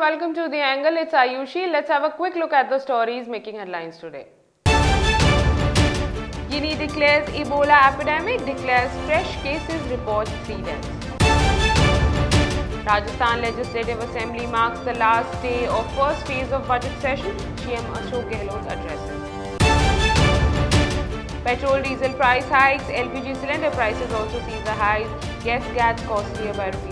welcome to The Angle. It's Ayushi. Let's have a quick look at the stories making headlines today. Guinea declares Ebola epidemic, declares fresh cases, reports three deaths. Rajasthan Legislative Assembly marks the last day of first phase of budget session, CM Ashok Gehlot addresses. Petrol diesel price hikes, LPG cylinder prices also sees the rise, gas gets costlier by rupees 50.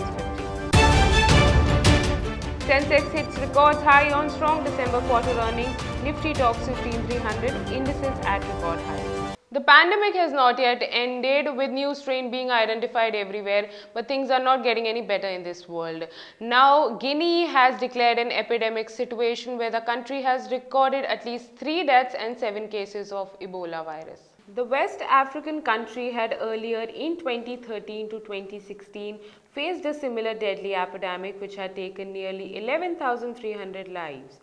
Sensex hits records high on strong December quarter earnings, Nifty tops 15300, indices at record highs. The pandemic has not yet ended with new strain being identified everywhere, but things are not getting any better in this world. Now, Guinea has declared an epidemic situation where the country has recorded at least 3 deaths and 7 cases of Ebola virus. The West African country had earlier in 2013 to 2016 faced a similar deadly epidemic which had taken nearly 11,300 lives.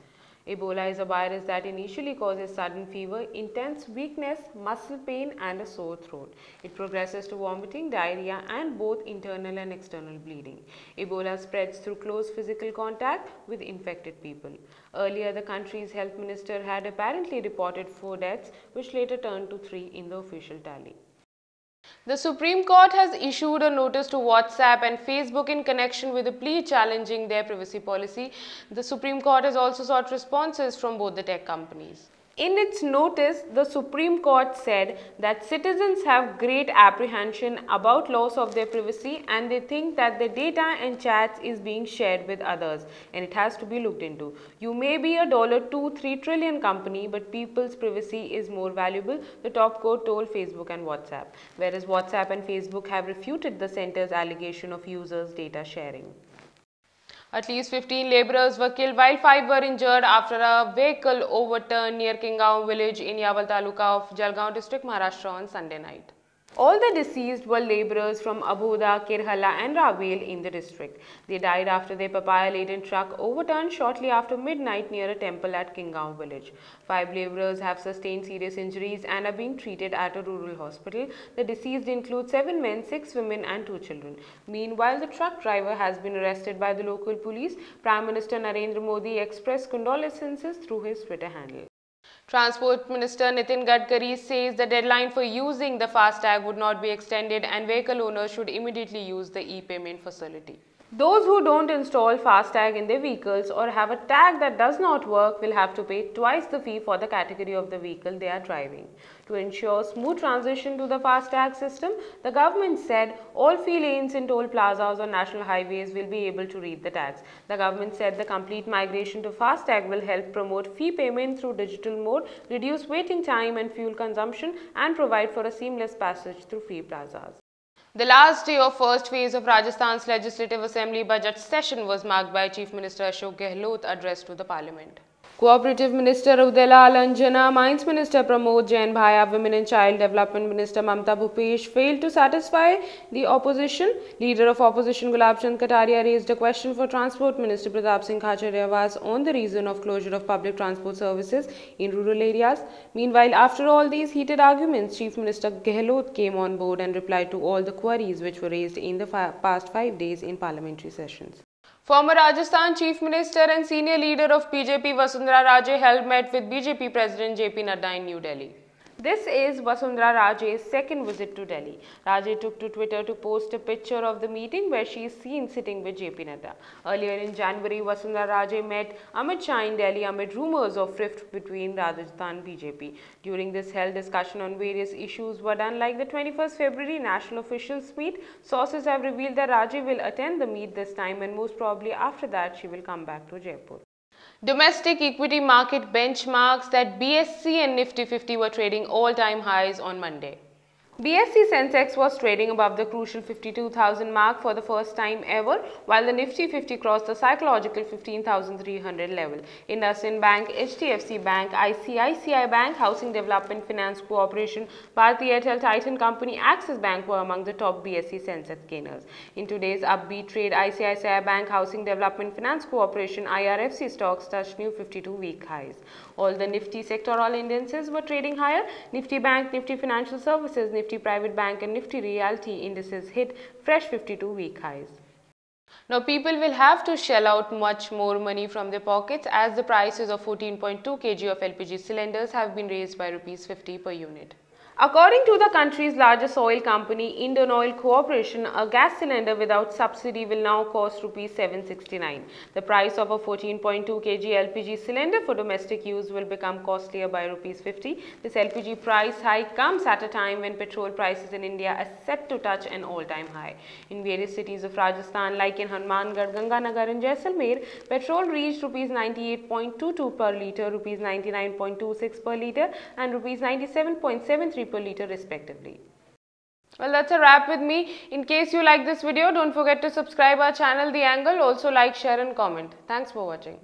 Ebola is a virus that initially causes sudden fever, intense weakness, muscle pain and a sore throat. It progresses to vomiting, diarrhea and both internal and external bleeding. Ebola spreads through close physical contact with infected people. Earlier, the country's health minister had apparently reported four deaths, which later turned to three in the official tally. The Supreme Court has issued a notice to WhatsApp and Facebook in connection with a plea challenging their privacy policy. The Supreme Court has also sought responses from both the tech companies. In its notice, the Supreme Court said that citizens have great apprehension about loss of their privacy and they think that their data and chats is being shared with others and it has to be looked into. You may be a dollar 2 3 trillion company but people's privacy is more valuable, the top court told Facebook and WhatsApp, whereas WhatsApp and Facebook have refuted the center's allegation of users' data sharing. At least 15 labourers were killed while 5 were injured after a vehicle overturned near Kingaon village in Yaval Taluka of Jalgaon district, Maharashtra on Sunday night. All the deceased were labourers from Abhoda, Kirhala and Raver in the district. They died after their papaya-laden truck overturned shortly after midnight near a temple at Kingaon village. Five labourers have sustained serious injuries and are being treated at a rural hospital. The deceased include seven men, six women and two children. Meanwhile, the truck driver has been arrested by the local police. Prime Minister Narendra Modi expressed condolences through his Twitter handle. Transport Minister Nitin Gadkari says the deadline for using the FASTag would not be extended and vehicle owners should immediately use the e-payment facility. Those who don't install FASTag in their vehicles or have a tag that does not work will have to pay twice the fee for the category of the vehicle they are driving. To ensure smooth transition to the FASTag system, the government said all fee lanes in toll plazas on national highways will be able to read the tags. The government said the complete migration to FASTag will help promote fee payment through digital mode, reduce waiting time and fuel consumption and provide for a seamless passage through fee plazas. The last day of first phase of Rajasthan's Legislative Assembly budget session was marked by Chief Minister Ashok Gehlot address to the parliament. Cooperative Minister Udai Lal Anjana, Mines Minister Pramod Jain Bhaya, Women and Child Development Minister Mamta Bhupesh failed to satisfy the opposition. Leader of opposition Gulab Chand Kataria raised a question for Transport Minister Pratap Singh Khachariyawas on the reason of closure of public transport services in rural areas. Meanwhile, after all these heated arguments, Chief Minister Gehlot came on board and replied to all the queries which were raised in the past five days in parliamentary sessions. Former Rajasthan Chief Minister and senior leader of BJP Vasundhara Raje held met with BJP President JP Nadda in New Delhi. This is Vasundhara Raje's second visit to Delhi. Raje took to Twitter to post a picture of the meeting where she is seen sitting with JP Nadda. Earlier in January, Vasundhara Raje met Amit Shah in Delhi amid rumours of rift between Rajasthan BJP. During this held discussion on various issues were done like the 21st February national officials meet. Sources have revealed that Raje will attend the meet this time and most probably after that she will come back to Jaipur. Domestic equity market benchmarks that BSE and Nifty 50 were trading all-time highs on Monday. BSE Sensex was trading above the crucial 52,000 mark for the first time ever, while the Nifty 50 crossed the psychological 15,300 level. IndusInd Bank, HDFC Bank, ICICI Bank, Housing Development Finance Corporation, Bharti Airtel Titan Company, Axis Bank were among the top BSE Sensex gainers. In today's upbeat trade, ICICI Bank, Housing Development Finance Corporation, IRFC stocks touched new 52-week highs. All the Nifty sectoral indices were trading higher. Nifty Bank, Nifty Financial Services, Nifty Private Bank and Nifty Realty indices hit fresh 52-week highs. Now people will have to shell out much more money from their pockets as the prices of 14.2 kg of LPG cylinders have been raised by rupees 50 per unit. According to the country's largest oil company, Indian Oil Corporation, a gas cylinder without subsidy will now cost rupees 769. The price of a 14.2 kg LPG cylinder for domestic use will become costlier by rupees 50. This LPG price hike comes at a time when petrol prices in India are set to touch an all-time high. In various cities of Rajasthan like in Hanumangarh, Ganganagar and Jaisalmer, petrol reached rupees 98.22 per litre, rupees 99.26 per litre and rupees 97.73 per litre respectively. Well, that's a wrap with me. In case you like this video, don't forget to subscribe our channel The Angle. Also like, share and comment. Thanks for watching.